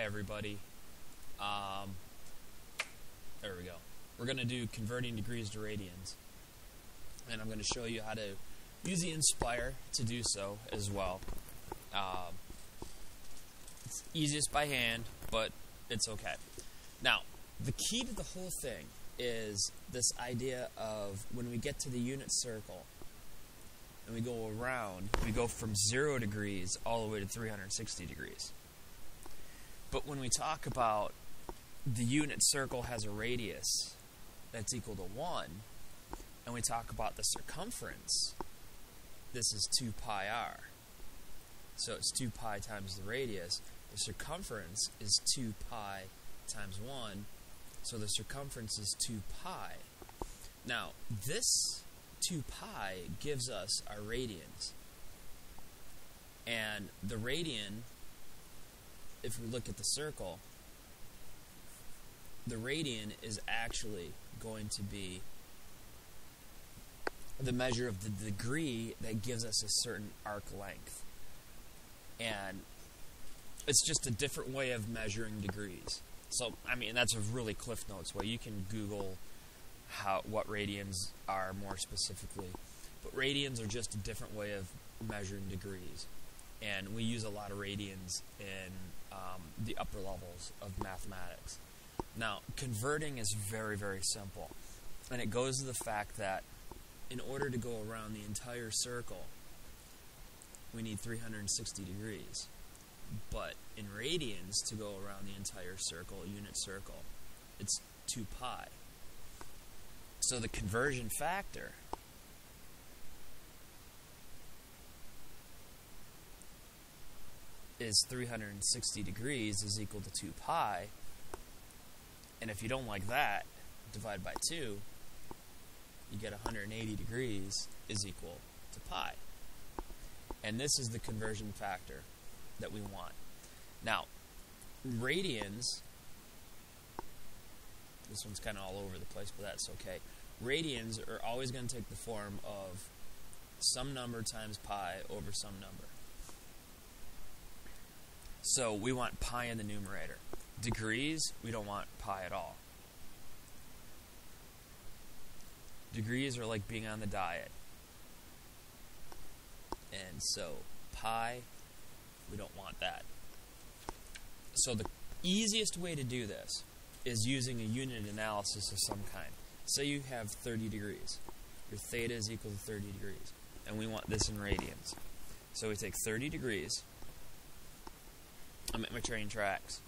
Hi, everybody. Um, there we go. We're going to do converting degrees to radians. And I'm going to show you how to use the Nspire to do so as well. Um, it's easiest by hand, but it's okay. Now, the key to the whole thing is this idea of when we get to the unit circle and we go around, we go from 0 degrees all the way to 360 degrees. But when we talk about the unit circle has a radius that's equal to 1, and we talk about the circumference, this is 2 pi r. So it's 2 pi times the radius. The circumference is 2 pi times 1, so the circumference is 2 pi. Now, this 2 pi gives us our radians. And the radian, if we look at the circle, the radian is actually going to be the measure of the degree that gives us a certain arc length. And it's just a different way of measuring degrees. So, I mean, that's a really Cliff Notes way. You can Google how what radians are more specifically. But radians are just a different way of measuring degrees. And we use a lot of radians in um, the upper levels of mathematics. Now, converting is very, very simple. And it goes to the fact that in order to go around the entire circle, we need 360 degrees. But in radians, to go around the entire circle, unit circle, it's 2 pi. So the conversion factor is 360 degrees is equal to 2 pi. And if you don't like that, divide by 2, you get 180 degrees is equal to pi. And this is the conversion factor that we want. Now, radians, this one's kind of all over the place, but that's okay. Radians are always going to take the form of some number times pi over some number. So we want pi in the numerator. Degrees, we don't want pi at all. Degrees are like being on the diet. And so pi, we don't want that. So the easiest way to do this is using a unit analysis of some kind. Say you have 30 degrees. Your theta is equal to 30 degrees. And we want this in radians. So we take 30 degrees. I'm at my train tracks.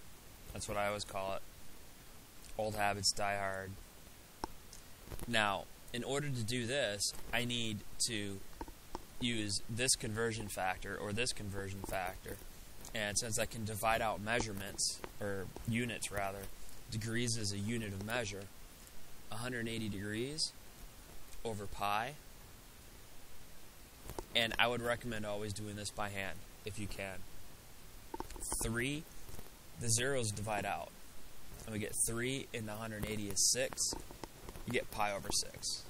That's what I always call it. Old habits die hard. Now, in order to do this, I need to use this conversion factor or this conversion factor. And since I can divide out measurements, or units rather, degrees is a unit of measure, 180 degrees over pi. And I would recommend always doing this by hand if you can. 3, the zeros divide out. And we get 3 into 180 is 6. You get pi over 6.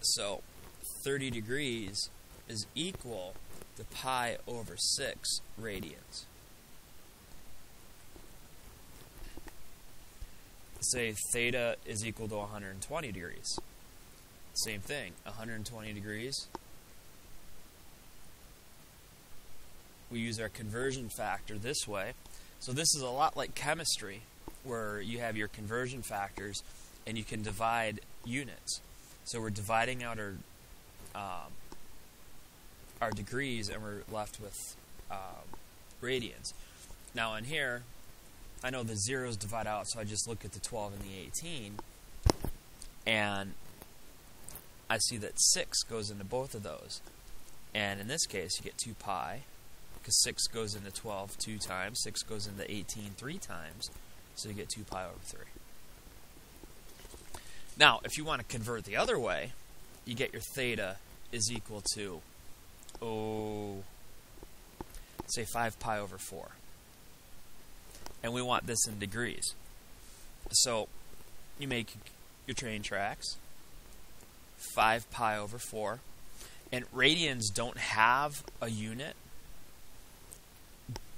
So 30 degrees is equal to pi over 6 radians. Say theta is equal to 120 degrees. Same thing, 120 degrees. We use our conversion factor this way. So this is a lot like chemistry, where you have your conversion factors and you can divide units. So we're dividing out our um, our degrees, and we're left with um, radians. Now in here, I know the zeros divide out, so I just look at the 12 and the 18, and I see that 6 goes into both of those. And in this case, you get 2 pi, because 6 goes into 12 two times, 6 goes into 18 three times, so you get 2 pi over 3. Now, if you want to convert the other way, you get your theta is equal to, oh, say 5 pi over 4. And we want this in degrees. So you make your train tracks, 5 pi over 4. And radians don't have a unit,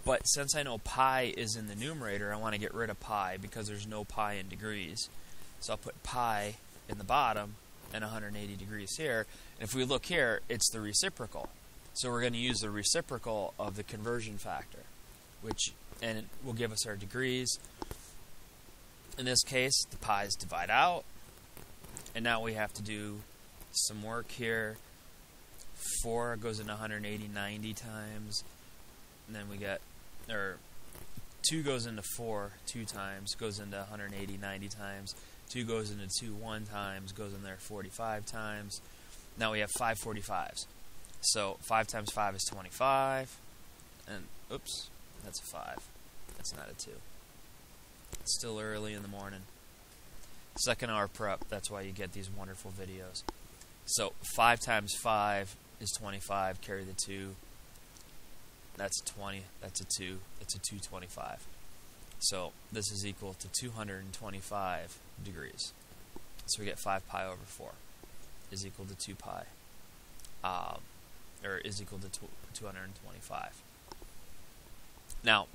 But since I know pi is in the numerator, I want to get rid of pi because there's no pi in degrees. So I'll put pi in the bottom and 180 degrees here. And if we look here, it's the reciprocal. So we're going to use the reciprocal of the conversion factor, which and will give us our degrees. In this case, the pi's divide out. And now we have to do some work here. 4 goes into 180 90 times. And then we get, or 2 goes into 4 two times, goes into 180 90 times. 2 goes into 2 one times, goes in there 45 times. Now we have 5 45s. So 5 times 5 is 25. And, oops, that's a 5. That's not a 2. It's still early in the morning. Second hour prep, that's why you get these wonderful videos. So 5 times 5 is 25, carry the 2. That's 20, that's a 2, that's a 225. So this is equal to 225 degrees. So we get 5 pi over 4 is equal to 2 pi, um, or is equal to 225. Now,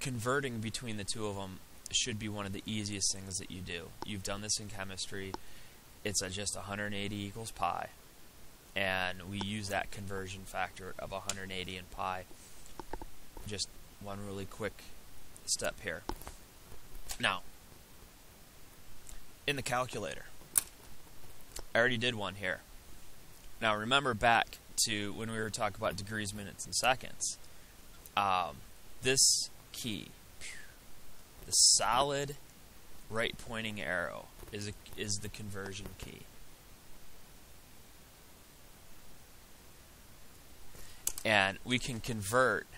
converting between the two of them should be one of the easiest things that you do. You've done this in chemistry. It's just 180 equals pi, and we use that conversion factor of 180 and pi. Just one really quick step here. Now, in the calculator, I already did one here. Now remember back to when we were talking about degrees, minutes, and seconds. Um, this key, the solid right pointing arrow, is a, is the conversion key. And we can convert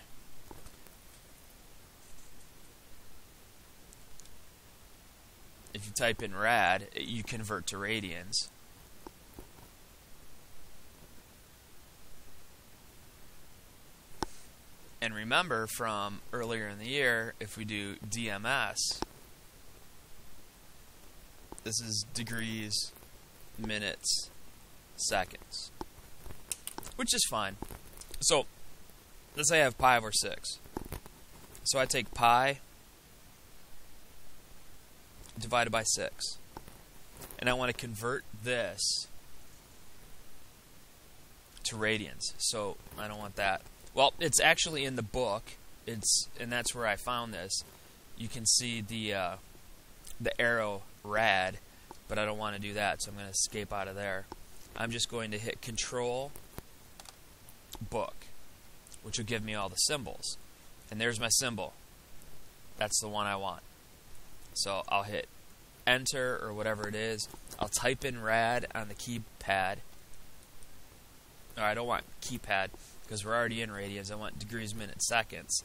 if you type in rad, you convert to radians. And remember from earlier in the year, if we do DMS, this is degrees, minutes, seconds, which is fine. So, let's say I have pi over 6. So I take pi divided by 6. And I want to convert this to radians. So I don't want that. Well, it's actually in the book. It's and that's where I found this. You can see the uh, the arrow rad, but I don't want to do that, so I'm going to escape out of there. I'm just going to hit Control Book, which will give me all the symbols. And there's my symbol. That's the one I want. So I'll hit enter or whatever it is. I'll type in rad on the keypad. Or I don't want keypad because we're already in radians. I want degrees, minutes, seconds.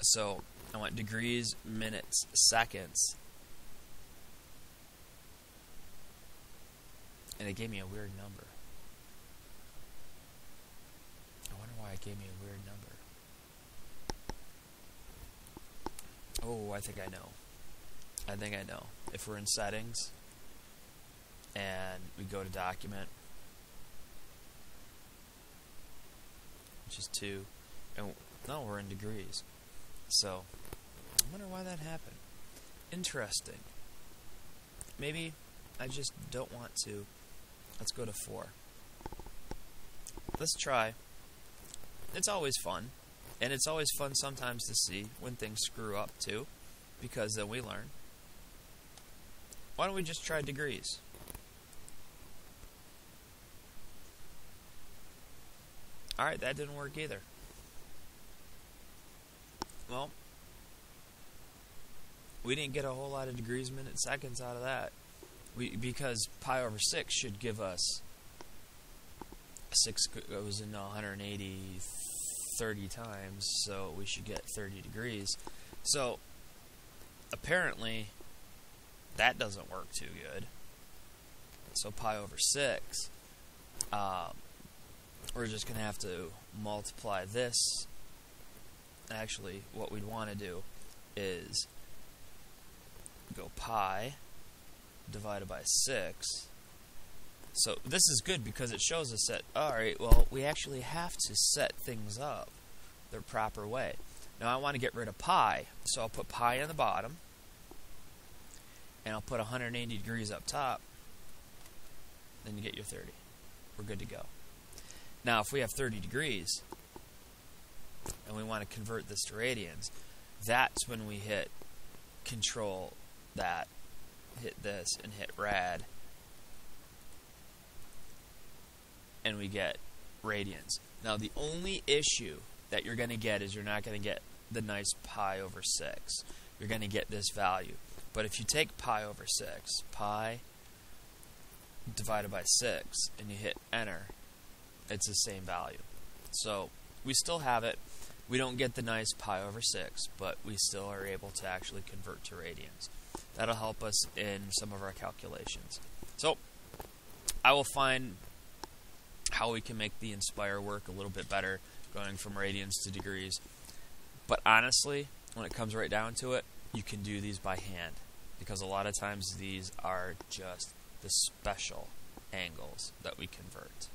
So I want degrees, minutes, seconds. And it gave me a weird number. I wonder why it gave me a weird number. Oh, I think I know. I think I know. If we're in settings and we go to document, which is 2, and no, we're in degrees. So, I wonder why that happened. Interesting. Maybe I just don't want to. Let's go to 4. Let's try. It's always fun. And it's always fun sometimes to see when things screw up too, because then we learn. Why don't we just try degrees? Alright, that didn't work either. Well, we didn't get a whole lot of degrees, minutes, seconds out of that. We because pi over 6 should give us 6 goes into 180 30 times, so we should get 30 degrees. So, apparently, that doesn't work too good. So pi over 6, um, we're just going to have to multiply this. Actually, what we'd want to do is go pi divided by 6. So this is good because it shows us that, alright, well, we actually have to set things up the proper way. Now I want to get rid of pi, so I'll put pi on the bottom, and I'll put 180 degrees up top, then you get your 30. We're good to go. Now if we have 30 degrees, and we want to convert this to radians, that's when we hit control that, hit this, and hit rad, and we get radians. Now the only issue that you're going to get is you're not going to get the nice pi over 6. You're going to get this value. But if you take pi over 6, pi divided by 6, and you hit enter, it's the same value. So we still have it. We don't get the nice pi over 6, but we still are able to actually convert to radians. That'll help us in some of our calculations. So I will find how we can make the Nspire work a little bit better, going from radians to degrees. But honestly, when it comes right down to it, you can do these by hand because a lot of times these are just the special angles that we convert.